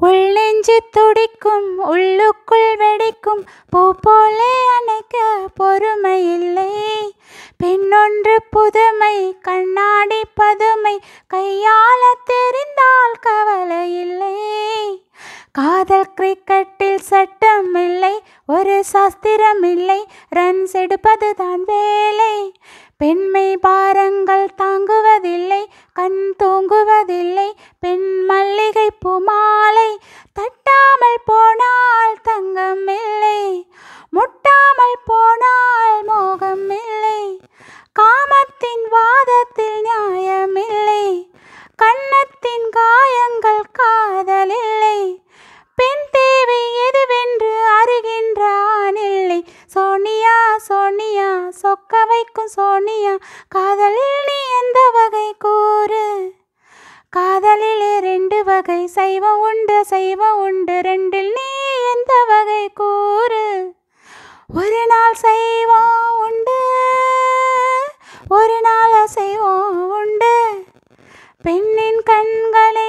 உள்நெஞ்சு துடிக்கும் உள்ளுக்குள் வெடிக்கும் பூ போலே அணைக்க பொறுமை இல்லை. பெண்ணொன்று புதுமை கண்ணாடி பதுமை கையாள தெரிந்தால் கவலை இல்லை. காதல் கிரிக்கெட்டில் சட்டம் இல்லை ஒரு சாஸ்திரம் இல்லை ரன்ஸ் எடுப்பதுதான் வேலை. பெண்மை பாரங்கள் தாங்குவதில்லை கண் தூங்குவதில்லை பெண் மல்லிகை புமா முட்டாமல் போனால் தங்கம் இல்லை முட்டாமல் போனால் மோகம் இல்லை காமத்தின் வாதத்தில் நியாயமில்லை. கன்னத்தின் காயங்கள் காதலில்லை. பெண் தேவை எதுவென்று அறிகின்றான் இல்லை சோனியா சோனியா சொக்க வைக்கும் சோனியா காதலில் வகை சைவம் உண்டு சைவம் உண்டு ரெண்டில் நீ எந்த வகை கூறு? ஒரு நாள் சைவம் உண்டு ஒரு நாள் அசைவம் உண்டு. பெண்ணின் கண்களை